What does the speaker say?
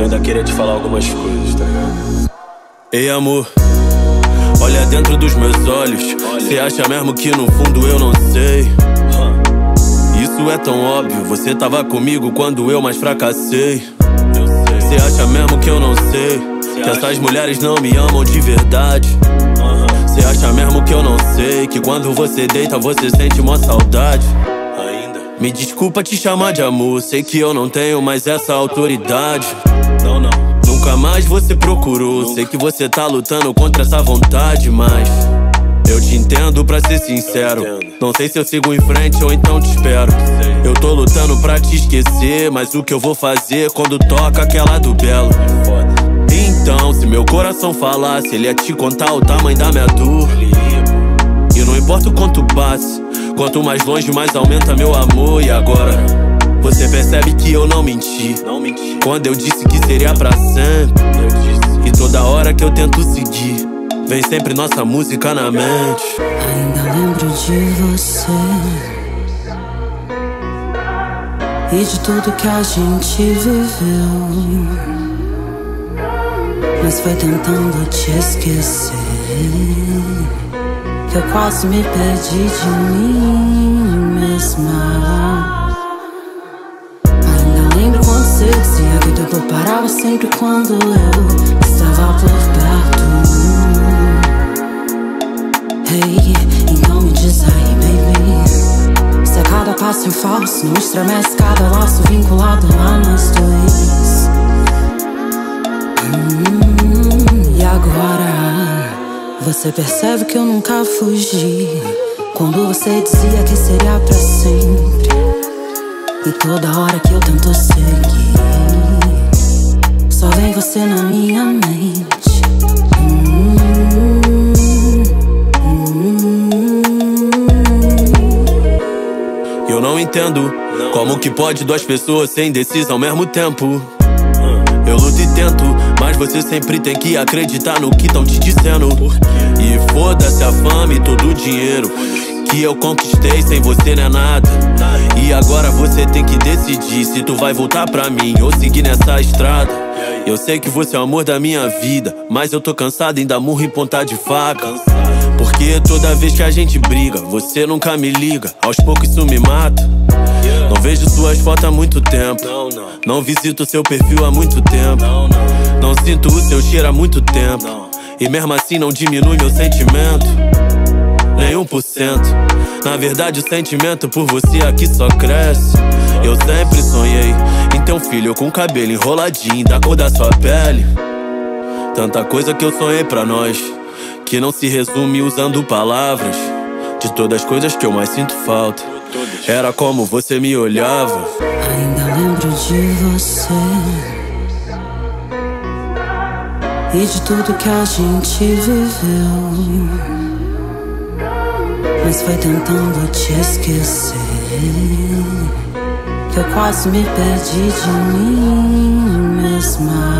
eu ainda queria te falar algumas coisas, tá ligado? Ei, amor. Olha dentro dos meus olhos. Cê acha mesmo que no fundo eu não sei? Isso é tão óbvio. Você tava comigo quando eu mais fracassei. Cê acha mesmo que eu não sei? Que essas mulheres não me amam de verdade. Cê acha mesmo que eu não sei? Que quando você deita você sente uma saudade. Me desculpa te chamar de amor, sei que eu não tenho mais essa autoridade. Nunca mais você procurou, sei que você tá lutando contra essa vontade, mas. Eu te entendo pra ser sincero. Não sei se eu sigo em frente ou então te espero. Eu tô lutando pra te esquecer, mas o que eu vou fazer quando toca aquela do Belo? Então, se meu coração falasse, ele ia te contar o tamanho da minha dor. E não importa o quanto passe. Quanto mais longe, mais aumenta meu amor. E agora? Você percebe que eu não menti. Quando eu disse que seria pra sempre. E toda hora que eu tento seguir, vem sempre nossa música na mente. Ainda lembro de você. E de tudo que a gente viveu. Mas foi tentando te esquecer que eu quase me perdi de mim mesma. Dizia que tudo parava sempre quando eu estava por perto. Hey, então me diz aí, baby. Se a cada passo em falso não estremece cada laço vinculado a nós dois. Hum, e agora? Você percebe que eu nunca fugi Quando você dizia que seria pra sempre toda hora que eu tento seguir Só vem você na minha mente. Eu não entendo como que pode duas pessoas ser indecisas ao mesmo tempo. Eu luto e tento, mas você sempre tem que acreditar no que tão te dizendo. E foda-se a fama e todo o dinheiro que eu conquistei sem você não é nada. E agora você tem que decidir se tu vai voltar pra mim ou seguir nessa estrada. Eu sei que você é o amor da minha vida, mas eu tô cansado ainda murro em ponta de faca. Porque toda vez que a gente briga, você nunca me liga, aos poucos isso me mata. Não vejo suas fotos há muito tempo. Não visito seu perfil há muito tempo. Não sinto o seu cheiro há muito tempo. E mesmo assim não diminui meu sentimento. Nenhum por cento. Na verdade, o sentimento por você aqui só cresce. Eu sempre sonhei em ter um filho com cabelo enroladinho, da cor da sua pele. Tanta coisa que eu sonhei pra nós, que não se resume usando palavras. De todas as coisas que eu mais sinto falta. Era como você me olhava. Ainda lembro de você e de tudo que a gente viveu. Mas foi tentando te esquecer que eu quase me perdi de mim mesma.